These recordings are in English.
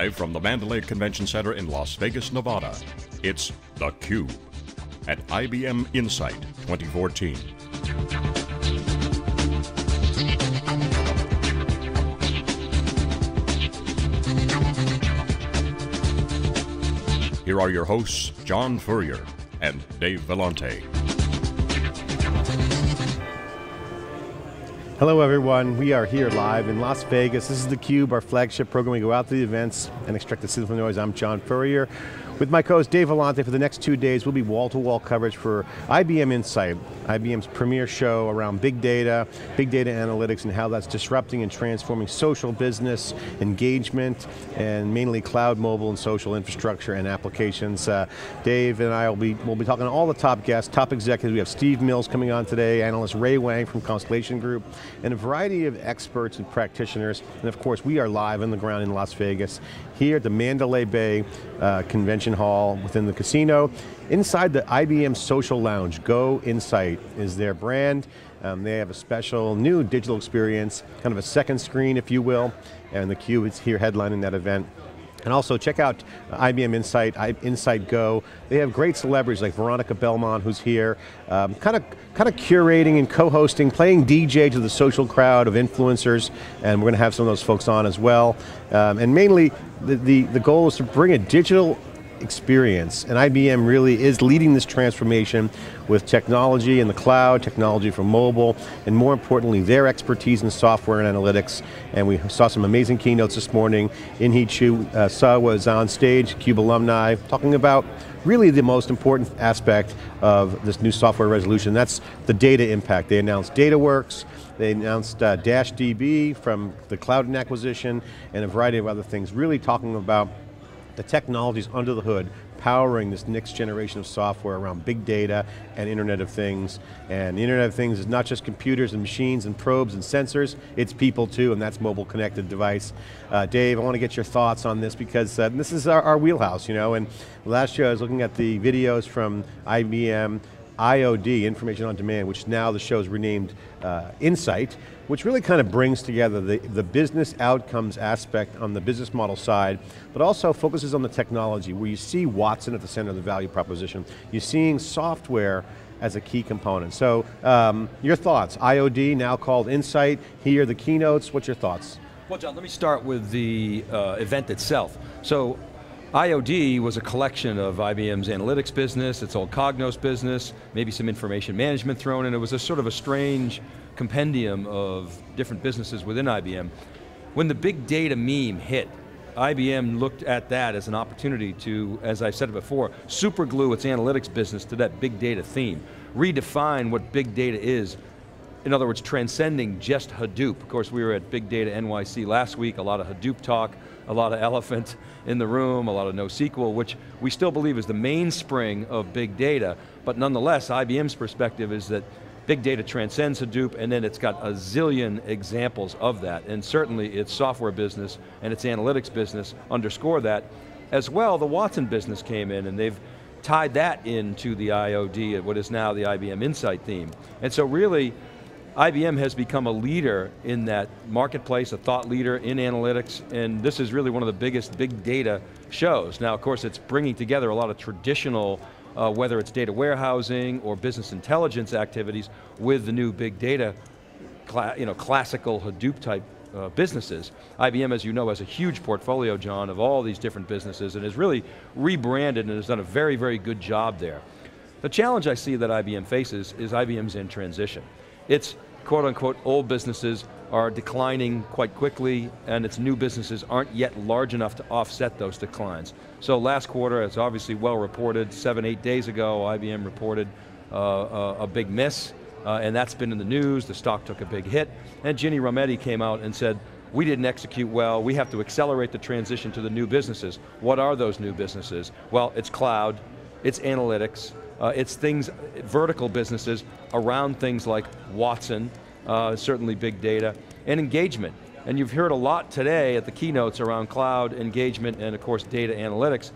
Live from the Mandalay Convention Center in Las Vegas, Nevada, it's The Cube at IBM Insight 2014. Here are your hosts, John Furrier and Dave Vellante. Hello everyone, we are here live in Las Vegas. This is theCUBE, our flagship program. We go out to the events and extract the signal from the noise. I'm John Furrier. With my co-host Dave Vellante for the next two days, we'll be wall-to-wall -wall coverage for IBM Insight, IBM's premier show around big data, big data analytics, and how that's disrupting and transforming social business, engagement, and mainly cloud, mobile, and social infrastructure and applications. Uh, Dave and I will be, will be talking to all the top guests, top executives. We have Steve Mills coming on today, analyst Ray Wang from Constellation Group, and a variety of experts and practitioners. And of course, we are live on the ground in Las Vegas, here at the Mandalay Bay uh, Convention hall within the casino. Inside the IBM Social Lounge, Go Insight is their brand. Um, they have a special new digital experience, kind of a second screen, if you will, and the Cube is here headlining that event. And also check out IBM Insight, Insight Go. They have great celebrities like Veronica Belmont, who's here, um, kind of kind of curating and co-hosting, playing DJ to the social crowd of influencers, and we're going to have some of those folks on as well. Um, and mainly, the, the, the goal is to bring a digital experience. And IBM really is leading this transformation with technology in the cloud, technology for mobile, and more importantly, their expertise in software and analytics. And we saw some amazing keynotes this morning. Inhi Cho uh, Suh was on stage, CUBE alumni, talking about really the most important aspect of this new software resolution. That's the data impact. They announced DataWorks, they announced uh, DashDB from the Cloudant acquisition, and a variety of other things, really talking about the technologies under the hood powering this next generation of software around big data and Internet of Things. And the Internet of Things is not just computers and machines and probes and sensors, it's people too, and that's mobile connected device. Uh, Dave, I want to get your thoughts on this because uh, this is our, our wheelhouse, you know, and last year I was looking at the videos from IBM, IOD, Information on Demand, which now the show is renamed uh, Insight, which really kind of brings together the, the business outcomes aspect on the business model side, but also focuses on the technology, where you see Watson at the center of the value proposition. You're seeing software as a key component. So, um, your thoughts, IOD, now called Insight, here the keynotes, what's your thoughts? Well John, let me start with the uh, event itself. So IOD was a collection of IBM's analytics business, its old Cognos business, maybe some information management thrown in. It was a sort of a strange compendium of different businesses within IBM. When the big data meme hit, IBM looked at that as an opportunity to, as I said before, superglue its analytics business to that big data theme. Redefine what big data is in other words, transcending just Hadoop. Of course, we were at Big Data NYC last week, a lot of Hadoop talk, a lot of elephant in the room, a lot of NoSQL, which we still believe is the mainspring of big data, but nonetheless, IBM's perspective is that big data transcends Hadoop and then it's got a zillion examples of that, and certainly its software business and its analytics business underscore that. As well, the Watson business came in and they've tied that into the IOD, what is now the IBM Insight theme. And so really, IBM has become a leader in that marketplace, a thought leader in analytics, and this is really one of the biggest big data shows. Now, of course, it's bringing together a lot of traditional, uh, whether it's data warehousing or business intelligence activities with the new big data, you know, classical Hadoop type uh, businesses. IBM, as you know, has a huge portfolio, John, of all these different businesses and has really rebranded and has done a very, very good job there. The challenge I see that IBM faces is IBM's in transition. It's quote unquote old businesses are declining quite quickly and its new businesses aren't yet large enough to offset those declines. So last quarter, it's obviously well reported, seven, eight days ago, IBM reported uh, a, a, big miss, uh, and that's been in the news, the stock took a big hit, and Ginny Rometty came out and said, we didn't execute well, we have to accelerate the transition to the new businesses. What are those new businesses? Well, it's cloud, it's analytics, uh, it's things, vertical businesses around things like Watson, uh, certainly big data, and engagement. And you've heard a lot today at the keynotes around cloud, engagement, and of course data analytics.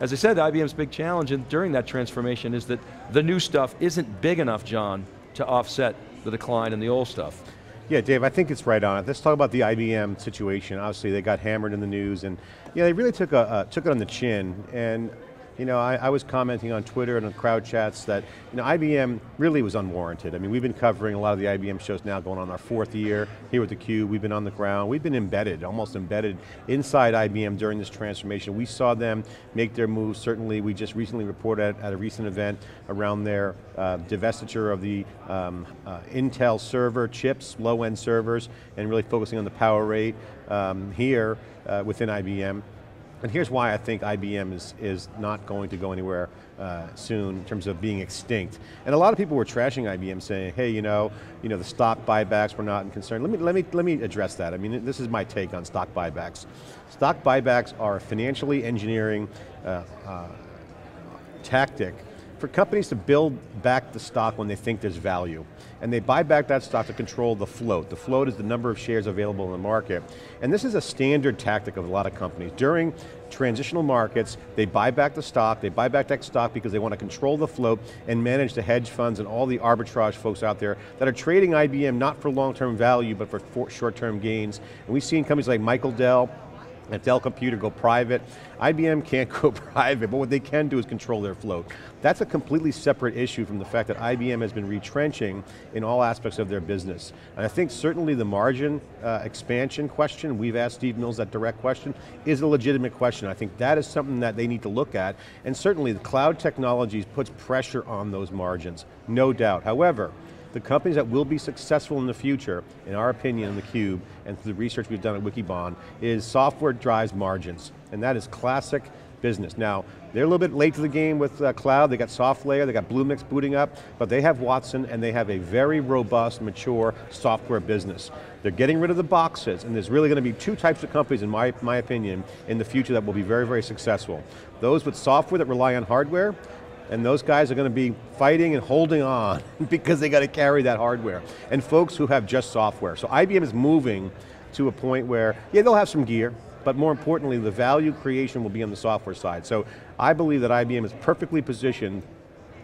As I said, IBM's big challenge in, during that transformation is that the new stuff isn't big enough, John, to offset the decline in the old stuff. Yeah, Dave, I think it's right on it. Let's talk about the IBM situation. Obviously, they got hammered in the news, and yeah, they really took a uh, took it on the chin. And you know, I, I, was commenting on Twitter and on crowd chats that you know, IBM really was unwarranted. I mean, we've been covering a lot of the IBM shows now going on our fourth year here with theCUBE. We've been on the ground. We've been embedded, almost embedded inside IBM during this transformation. We saw them make their moves. Certainly, we just recently reported at, at a recent event around their uh, divestiture of the um, uh, Intel server chips, low-end servers, and really focusing on the Power 8 um, here uh, within IBM. And here's why I think IBM is, is not going to go anywhere uh, soon in terms of being extinct. And a lot of people were trashing IBM saying, hey, you know, you know, the stock buybacks were not in concern. Let me, let, me, let me address that. I mean, this is my take on stock buybacks. Stock buybacks are a financially engineering uh, uh, tactic for companies to build back the stock when they think there's value. And they buy back that stock to control the float. The float is the number of shares available in the market. And this is a standard tactic of a lot of companies. During transitional markets, they buy back the stock, they buy back that stock because they want to control the float and manage the hedge funds and all the arbitrage folks out there that are trading IBM not for long-term value, but for short-term gains. And we've seen companies like Michael Dell, and Dell Computer go private. IBM can't go private, but what they can do is control their float. That's a completely separate issue from the fact that IBM has been retrenching in all aspects of their business. And I think certainly the margin uh, expansion question, we've asked Steve Mills that direct question, is a legitimate question. I think that is something that they need to look at, and certainly the cloud technologies puts pressure on those margins, no doubt. However, the companies that will be successful in the future, in our opinion in theCUBE, and through the research we've done at Wikibon, is software drives margins. And that is classic business. Now, they're a little bit late to the game with uh, cloud, they got SoftLayer, they got Bluemix booting up, but they have Watson and they have a very robust, mature software business. They're getting rid of the boxes, and there's really going to be two types of companies, in my, my opinion, in the future that will be very, very successful. Those with software that rely on hardware, and those guys are going to be fighting and holding on because they got to carry that hardware. And folks who have just software. So IBM is moving to a point where, yeah, they'll have some gear, but more importantly, the value creation will be on the software side. So I believe that IBM is perfectly positioned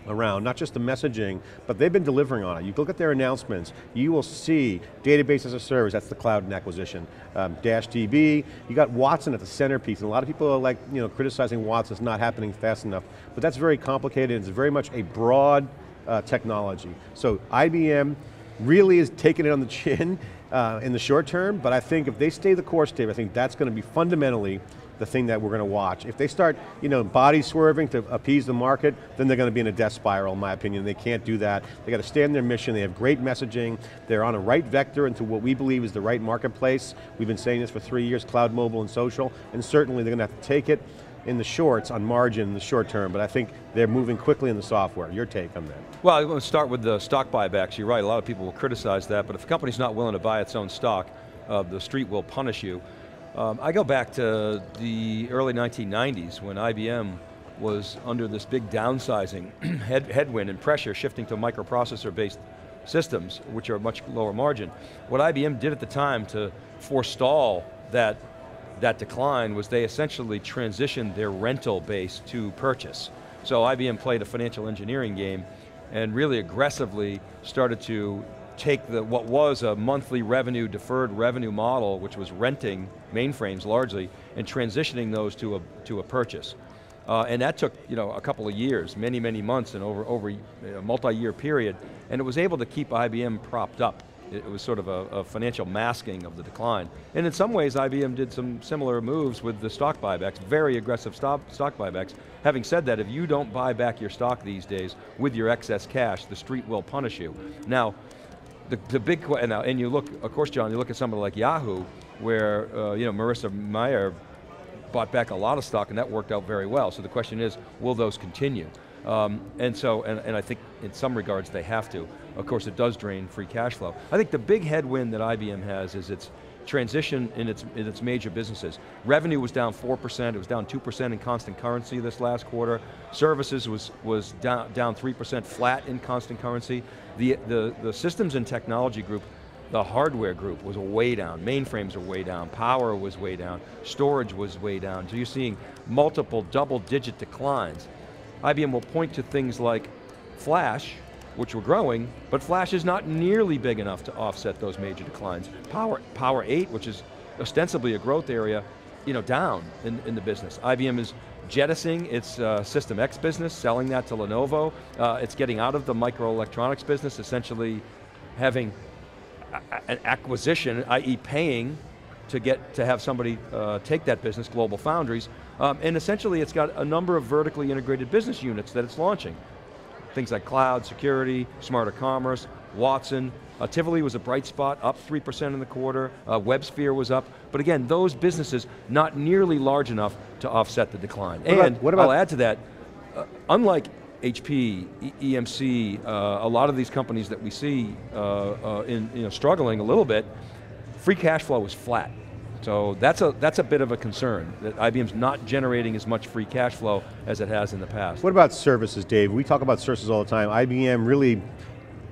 around, not just the messaging, but they've been delivering on it. You look at their announcements, you will see database as a service, that's the Cloudant acquisition. Um, Dash DB, you got Watson at the centerpiece, and a lot of people are like, you know, criticizing Watson's not happening fast enough, but that's very complicated, it's very much a broad uh, technology. So IBM really is taking it on the chin uh, in the short term, but I think if they stay the course, Dave, I think that's going to be fundamentally the thing that we're going to watch. If they start, you know, body swerving to appease the market, then they're going to be in a death spiral, in my opinion. They can't do that. They got to stay on their mission. They have great messaging. They're on a right vector into what we believe is the right marketplace. We've been saying this for three years, cloud, mobile, and social, and certainly they're going to have to take it in the shorts on margin in the short term, but I think they're moving quickly in the software. Your take on that? Well, to start with the stock buybacks. You're right, a lot of people will criticize that, but if a company's not willing to buy its own stock, uh, the street will punish you. Um, I go back to the early 1990s when IBM was under this big downsizing head, headwind and pressure shifting to microprocessor-based systems, which are much lower margin. What IBM did at the time to forestall that, that decline was they essentially transitioned their rental base to purchase. So IBM played a financial engineering game and really aggressively started to take the, what was a monthly revenue, deferred revenue model, which was renting mainframes largely, and transitioning those to a, to a purchase. Uh, and that took you know, a couple of years, many, many months and over, over a multi-year period, and it was able to keep IBM propped up. It was sort of a, a, financial masking of the decline. And in some ways, IBM did some similar moves with the stock buybacks, very aggressive stock, stock buybacks. Having said that, if you don't buy back your stock these days with your excess cash, the street will punish you. Now, the, the big, and, and you look, of course, John, you look at somebody like Yahoo, where uh, you know Marissa Mayer bought back a lot of stock and that worked out very well. So the question is, will those continue? Um, and so, and, and I think in some regards they have to. Of course it does drain free cash flow. I think the big headwind that IBM has is its transition in its, in its major businesses. Revenue was down 4%, it was down 2% in constant currency this last quarter. Services was, was down, down 3% flat in constant currency. The, the, the systems and technology group, the hardware group was way down. Mainframes are way down, power was way down, storage was way down. So you're seeing multiple double digit declines. IBM will point to things like flash, which were growing, but flash is not nearly big enough to offset those major declines. Power, Power 8, which is ostensibly a growth area, you know, down in, in the business. IBM is jettisoning its uh, System X business, selling that to Lenovo. Uh, it's getting out of the microelectronics business, essentially having an acquisition, i.e. paying to get to have somebody uh, take that business, Global Foundries, um, and essentially it's got a number of vertically integrated business units that it's launching. Things like cloud, security, smarter commerce, Watson, uh, Tivoli was a bright spot, up 3% in the quarter, uh, WebSphere was up, but again, those businesses not nearly large enough to offset the decline. What and about, what about I'll add to that, uh, unlike HP, e EMC, uh, a lot of these companies that we see uh, uh, in, you know, struggling a little bit, free cash flow was flat. So that's a, that's a bit of a concern, that IBM's not generating as much free cash flow as it has in the past. What about services, Dave? We talk about services all the time. IBM really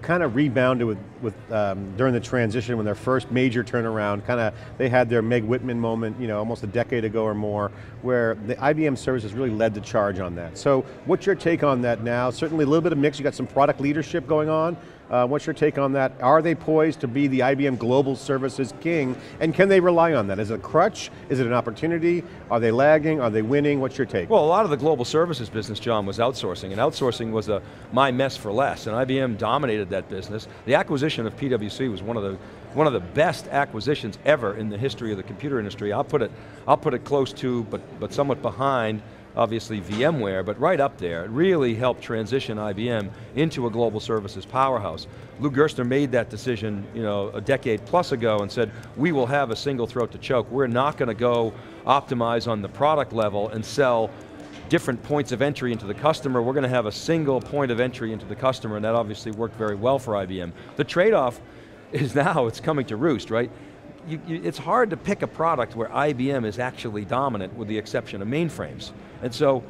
kind of rebounded with, with um, during the transition when their first major turnaround, kind of, they had their Meg Whitman moment, you know, almost a decade ago or more, where the IBM services really led the charge on that. So what's your take on that now? Certainly a little bit of mix, you got some product leadership going on, uh, what's your take on that? Are they poised to be the IBM Global Services King? And can they rely on that? Is it a crutch? Is it an opportunity? Are they lagging? Are they winning? What's your take? Well, a lot of the global services business, John, was outsourcing, and outsourcing was a my mess for less, and IBM dominated that business. The acquisition of PwC was one of the one of the best acquisitions ever in the history of the computer industry. I'll put it, I'll put it close to, but, but somewhat behind obviously VMware, but right up there, it really helped transition IBM into a global services powerhouse. Lou Gerstner made that decision you know, a decade plus ago and said, we will have a single throat to choke. We're not going to go optimize on the product level and sell different points of entry into the customer. We're going to have a single point of entry into the customer, and that obviously worked very well for IBM. The trade-off is now, it's coming to roost, right? You, you, it's hard to pick a product where IBM is actually dominant with the exception of mainframes. And so,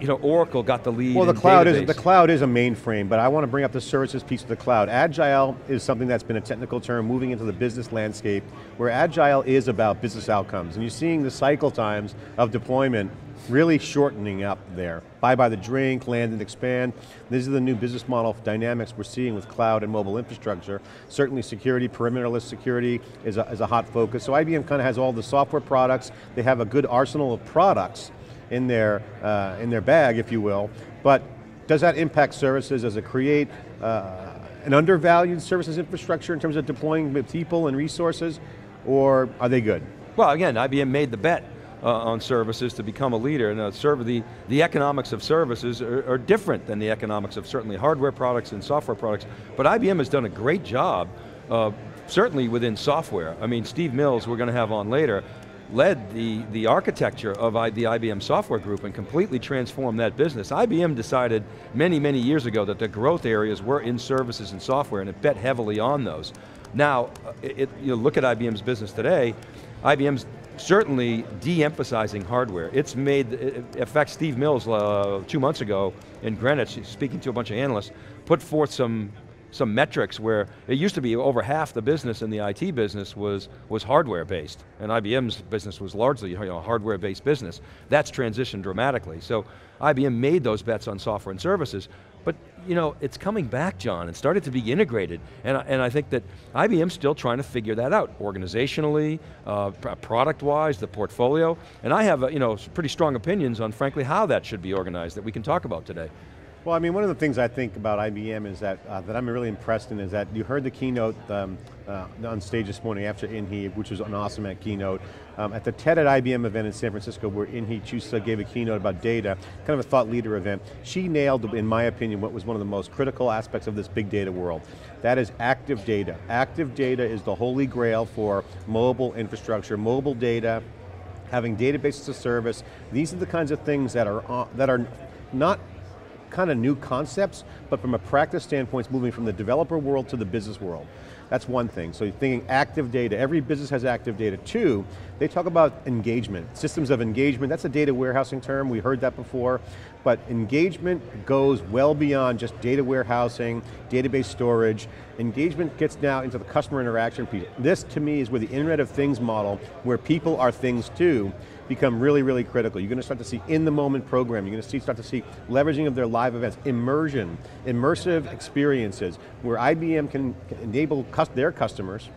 you know, Oracle got the lead Well, the cloud, is, the cloud is a mainframe, but I want to bring up the services piece of the cloud. Agile is something that's been a technical term moving into the business landscape, where Agile is about business outcomes. And you're seeing the cycle times of deployment really shortening up there. Buy by the drink, land and expand. These are the new business model dynamics we're seeing with cloud and mobile infrastructure. Certainly security, perimeterless security is a, is a hot focus. So IBM kind of has all the software products, they have a good arsenal of products in their, uh, in their bag, if you will, but does that impact services? Does it create uh, an undervalued services infrastructure in terms of deploying people and resources, or are they good? Well, again, IBM made the bet uh, on services to become a leader. And serve, the, the economics of services are, are, different than the economics of certainly hardware products and software products. But IBM has done a great job, uh, certainly within software. I mean, Steve Mills, we're going to have on later, led the, the architecture of I, the IBM software group and completely transformed that business. IBM decided many, many years ago that the growth areas were in services and software and it bet heavily on those. Now, it, you look at IBM's business today, IBM's certainly de-emphasizing hardware. It's made, in fact Steve Mills uh, two months ago in Greenwich, speaking to a bunch of analysts, put forth some some metrics where it used to be over half the business in the IT business was, was hardware based, and IBM's business was largely you know, hardware based business. That's transitioned dramatically. So IBM made those bets on software and services, but you know, it's coming back, John, and started to be integrated, and, and I think that IBM's still trying to figure that out, organizationally, uh, product-wise, the portfolio, and I have you know, pretty strong opinions on, frankly, how that should be organized that we can talk about today. Well, I mean, one of the things I think about IBM is that, uh, that I'm really impressed in is that you heard the keynote um, uh, on stage this morning after Inhi, which was an awesome at keynote. Um, at the TED at IBM event in San Francisco where Inhi Cho Suh gave a keynote about data, kind of a thought leader event, she nailed, in my opinion, what was one of the most critical aspects of this big data world. That is active data. Active data is the holy grail for mobile infrastructure, mobile data, having databases as service. These are the kinds of things that are, uh, that are not kind of new concepts, but from a practice standpoint, it's moving from the developer world to the business world. That's one thing. So you're thinking active data. Every business has active data. Two, they talk about engagement, systems of engagement. That's a data warehousing term. We heard that before. but engagement goes well beyond just data warehousing, database storage. Engagement gets now into the customer interaction piece. This to me is where the Internet of Things model, where people are things too, become really, really critical. You're going to start to see in the moment programming. You're going to see, start to see leveraging of their live events, immersion, immersive experiences, where IBM can enable their customers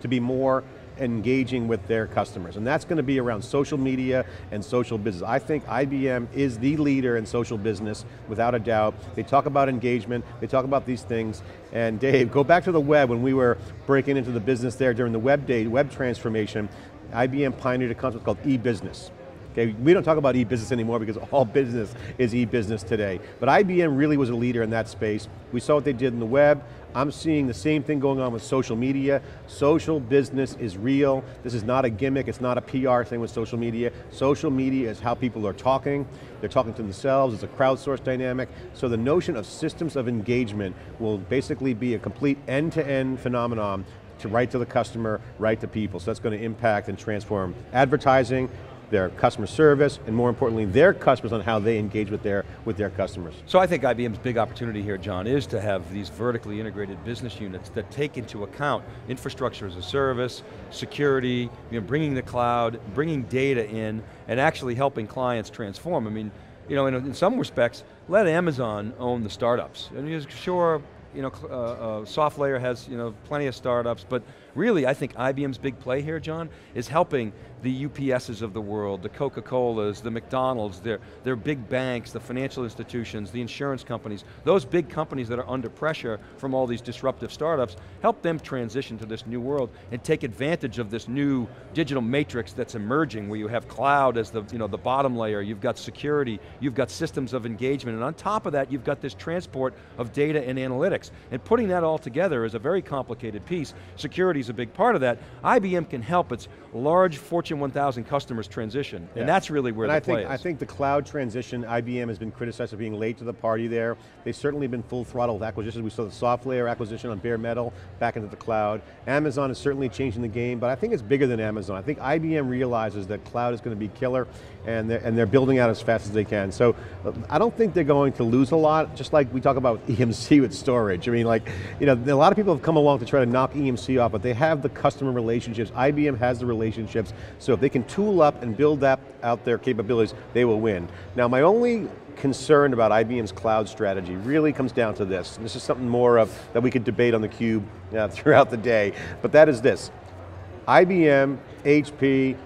to be more engaging with their customers. And that's going to be around social media and social business. I think IBM is the leader in social business, without a doubt. They talk about engagement, they talk about these things. And Dave, go back to the web when we were breaking into the business there during the web day, web transformation. IBM pioneered a concept called e-business. Okay, we don't talk about e-business anymore because all business is e-business today. But IBM really was a leader in that space. We saw what they did in the web. I'm seeing the same thing going on with social media. Social business is real. This is not a gimmick, it's not a PR thing with social media. Social media is how people are talking. They're talking to themselves, it's a crowdsourced dynamic. So the notion of systems of engagement will basically be a complete end-to-end -end phenomenon to right to the customer, right to people. So that's going to impact and transform advertising, their customer service, and more importantly, their customers on how they engage with their, with their customers. So I think IBM's big opportunity here, John, is to have these vertically integrated business units that take into account infrastructure as a service, security, you know, bringing the cloud, bringing data in, and actually helping clients transform. I mean, you know, in, in some respects, let Amazon own the startups. And sure, you know, uh, uh, SoftLayer has you know, plenty of startups, but really I think IBM's big play here, John, is helping the UPSs of the world, the Coca-Colas, the McDonald's, their, their big banks, the financial institutions, the insurance companies, those big companies that are under pressure from all these disruptive startups, help them transition to this new world and take advantage of this new digital matrix that's emerging where you have cloud as the, you know, the bottom layer, you've got security, you've got systems of engagement, and on top of that, you've got this transport of data and analytics. And putting that all together is a very complicated piece. Security is a big part of that. IBM can help its large Fortune Fortune 1000 customers transition, yeah. and that's really where and the I play think, is. I think the cloud transition, IBM has been criticized for being late to the party there. They've certainly been full throttle with acquisitions. We saw the SoftLayer acquisition on bare metal back into the cloud. Amazon is certainly changing the game, but I think it's bigger than Amazon. I think IBM realizes that cloud is going to be killer, and they're, and they're building out as fast as they can. So I don't think they're going to lose a lot, just like we talk about EMC with storage. I mean, like, you know, a lot of people have come along to try to knock EMC off, but they have the customer relationships. IBM has the relationships, so if they can tool up and build that out their capabilities, they will win. Now my only concern about IBM's cloud strategy really comes down to this. This is something more of that we could debate on the cube uh, throughout the day, but that is this. IBM, HP,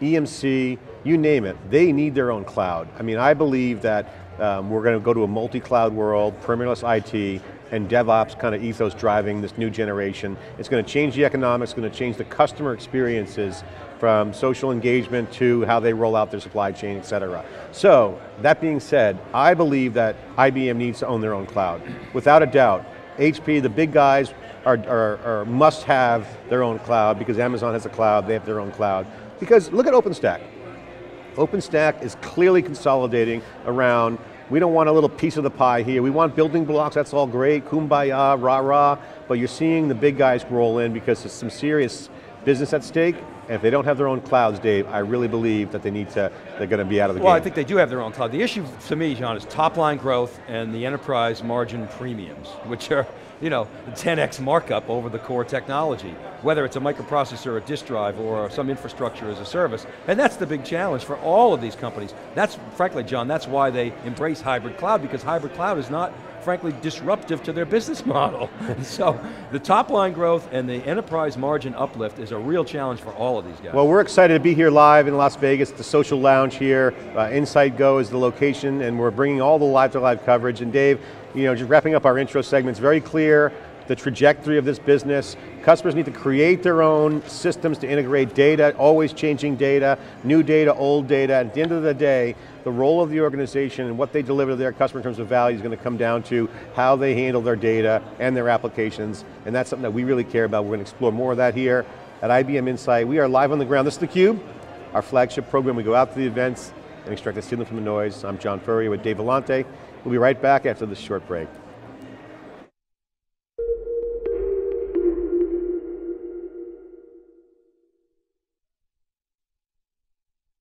EMC, you name it, they need their own cloud. I mean, I believe that um, we're going to go to a multi-cloud world, permissionless IT, and DevOps kind of ethos driving this new generation. It's going to change the economics, going to change the customer experiences from social engagement to how they roll out their supply chain, et cetera. So, that being said, I believe that IBM needs to own their own cloud. Without a doubt, HP, the big guys, are, are, are must have their own cloud because Amazon has a cloud, they have their own cloud. Because look at OpenStack. OpenStack is clearly consolidating around we don't want a little piece of the pie here. We want building blocks, that's all great, kumbaya, rah rah, but you're seeing the big guys roll in because there's some serious business at stake, and if they don't have their own clouds, Dave, I really believe that they need to, they're going to be out of the well, game. Well, I think they do have their own cloud. The issue to me, John, is top line growth and the enterprise margin premiums, which are, you know, 10x markup over the core technology, whether it's a microprocessor, a disk drive, or some infrastructure as a service. And that's the big challenge for all of these companies. That's, frankly, John, that's why they embrace hybrid cloud, because hybrid cloud is not frankly disruptive to their business model. so the top line growth and the enterprise margin uplift is a real challenge for all of these guys. Well, we're excited to be here live in Las Vegas, the social lounge here. Uh, Insight Go is the location, and we're bringing all the live to live coverage. And Dave, you know, just wrapping up our intro segments, very clear, the trajectory of this business. Customers need to create their own systems to integrate data, always changing data, new data, old data. At the end of the day, the role of the organization and what they deliver to their customer in terms of value is going to come down to how they handle their data and their applications, and that's something that we really care about. We're going to explore more of that here at IBM Insight. We are live on the ground. This is theCUBE, our flagship program. We go out to the events and extract the signal from the noise. I'm John Furrier with Dave Vellante. We'll be right back after this short break.